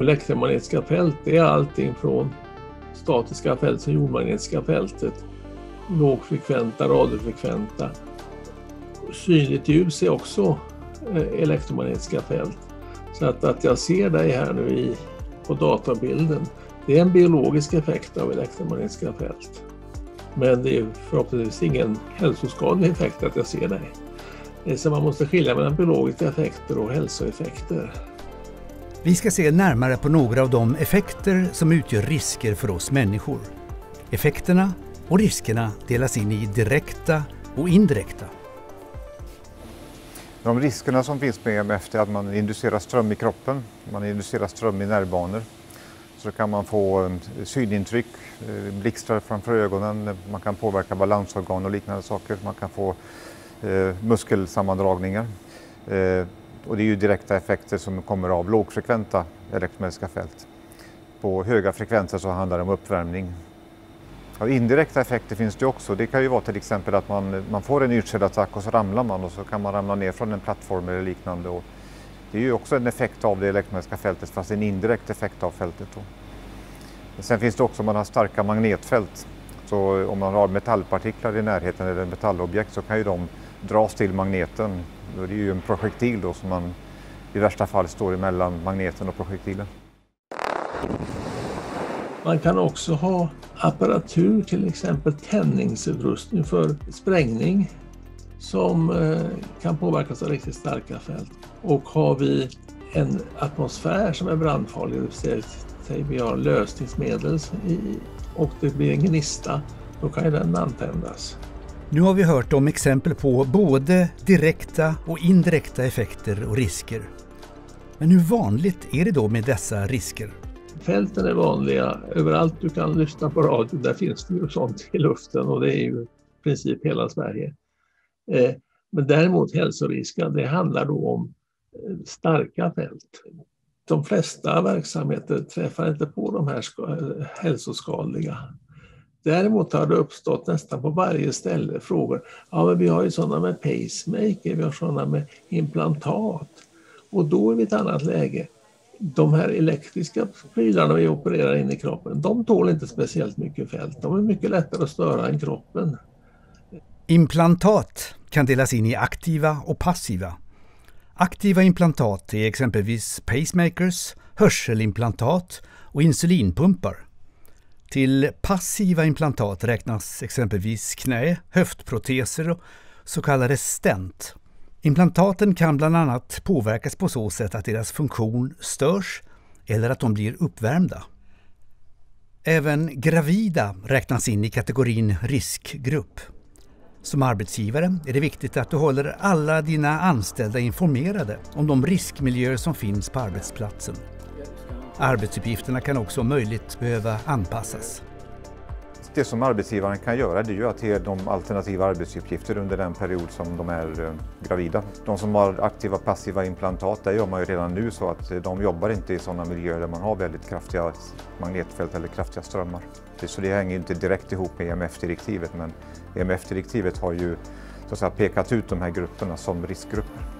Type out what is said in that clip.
elektromagnetiska fält det är allting från statiska fält som jordmagnetiska fältet, lågfrekventa, radiofrekventa. Synligt ljus är också eh, elektromagnetiska fält. Så att, att jag ser dig här nu i, på databilden, det är en biologisk effekt av elektromagnetiska fält. Men det är förhoppningsvis ingen hälsoskadlig effekt att jag ser dig. Eh, så man måste skilja mellan biologiska effekter och hälsoeffekter. Vi ska se närmare på några av de effekter som utgör risker för oss människor. Effekterna och riskerna delas in i direkta och indirekta. De riskerna som finns med EMF är att man inducerar ström i kroppen, man inducerar ström i nervbanor. Så kan man få synintryck, eh, blixtar framför ögonen, man kan påverka balansorgan och liknande saker, man kan få eh, muskelsammandragningar. Eh, och det är ju direkta effekter som kommer av lågfrekventa elektromagnetiska fält. På höga frekvenser så handlar det om uppvärmning. Och indirekta effekter finns det också. Det kan ju vara till exempel att man, man får en yrselattack och så ramlar man och så kan man ramla ner från en plattform eller liknande. Och det är ju också en effekt av det elektromagnetiska fältet fast en indirekt effekt av fältet. Då. Sen finns det också om man har starka magnetfält. Så om man har metallpartiklar i närheten eller metallobjekt så kan ju de dras till magneten. Det är ju en projektil då som man i värsta fall står emellan magneten och projektilen. Man kan också ha apparatur, till exempel tändningsutrustning för sprängning som eh, kan påverkas av riktigt starka fält. Och har vi en atmosfär som är brandfarlig, det vill säga vi har lösningsmedel och det blir en gnista, då kan ju den antändas. Nu har vi hört om exempel på både direkta och indirekta effekter och risker. Men hur vanligt är det då med dessa risker? Fälten är vanliga. Överallt du kan lyssna på radio, där finns det ju sånt i luften och det är ju i princip hela Sverige. Eh, men däremot hälsorisken, det handlar då om eh, starka fält. De flesta verksamheter träffar inte på de här eh, hälsoskadliga Däremot har det uppstått nästan på varje ställe frågor. Ja, men vi har ju sådana med pacemaker, vi har sådana med implantat. Och då är vi i ett annat läge. De här elektriska prylarna vi opererar in i kroppen, de tål inte speciellt mycket fält. De är mycket lättare att störa än kroppen. Implantat kan delas in i aktiva och passiva. Aktiva implantat är exempelvis pacemakers, hörselimplantat och insulinpumpar. Till passiva implantat räknas exempelvis knä, höftproteser och så kallade stent. Implantaten kan bland annat påverkas på så sätt att deras funktion störs eller att de blir uppvärmda. Även gravida räknas in i kategorin riskgrupp. Som arbetsgivare är det viktigt att du håller alla dina anställda informerade om de riskmiljöer som finns på arbetsplatsen. Arbetsuppgifterna kan också om möjligt behöva anpassas. Det som arbetsgivaren kan göra det är ju att ge dem alternativa arbetsuppgifter under den period som de är eh, gravida. De som har aktiva passiva implantat, där gör man ju redan nu så att eh, de jobbar inte i sådana miljöer där man har väldigt kraftiga magnetfält eller kraftiga strömmar. Så det hänger inte direkt ihop med EMF-direktivet men EMF-direktivet har ju så att säga, pekat ut de här grupperna som riskgrupper.